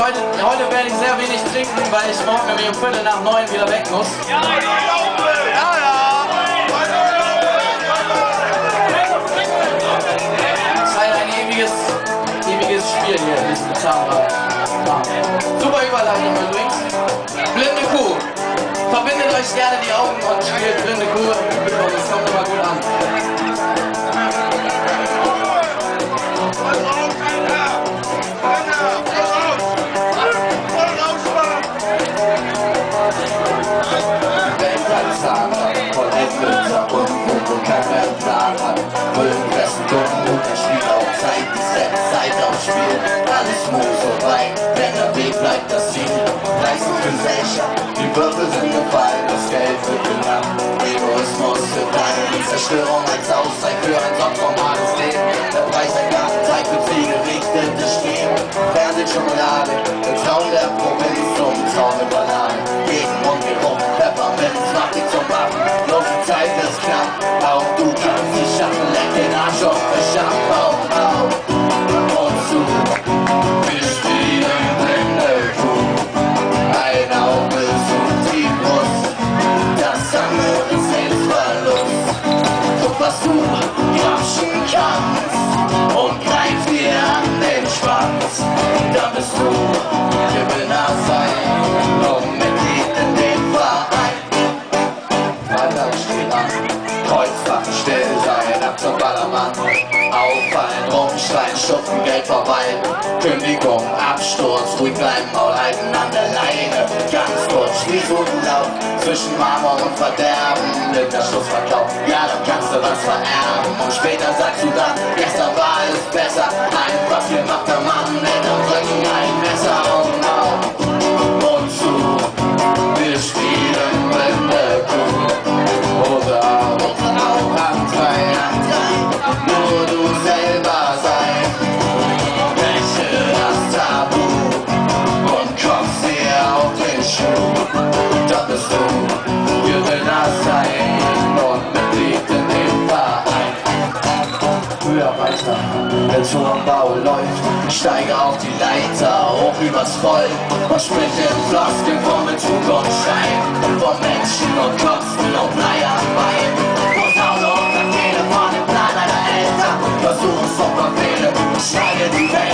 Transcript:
heute, heute werde ich sehr wenig trinken, weil ich morgen nämlich um Viertel nach neun wieder weg muss. Ja, ja, ja. Es war ein ewiges, ewiges Spiel hier, dieses Zahnrad. Ja. Super Überleitung übrigens. Blinde Kuh. Verbindet euch gerne die Augen und spielt Blinde Kuh. Das kommt immer gut an. Gesellschaft, die Würfel sind gefallen, das Geld wird genannt. Egoismus dann die Zerstörung als Auszeit für ein sonst normales Leben. Der Preis ein Gartenteig für zielgerichtete Streben. Fernsehschokolade, der Traum der Provinz zum Traum der Ballade. Gegen und Geruch, Peppermints macht dich zum Rumschreien, schupfen, Geld verweilen. Kündigung, Absturz, ruhig bleiben, Maul halten an der Leine. Ganz kurz, Schließungen laut, zwischen Marmor und Verderben. Mit der Schlussverkauf, ja, dann kannst du was vererben. Und später Schuh. Da bist du Gewinner sein und Mitglied in dem Verein. Höher weiter, der Turmbau läuft. Steige auf die Leiter, hoch übers Volk und sprich in Floskeln von Betrug und Schein. Von Menschen und Kosten und Bleierwein. Posaune und Rakete von dem Plan deiner Eltern. Versuch's und verfehle, schneide die Welt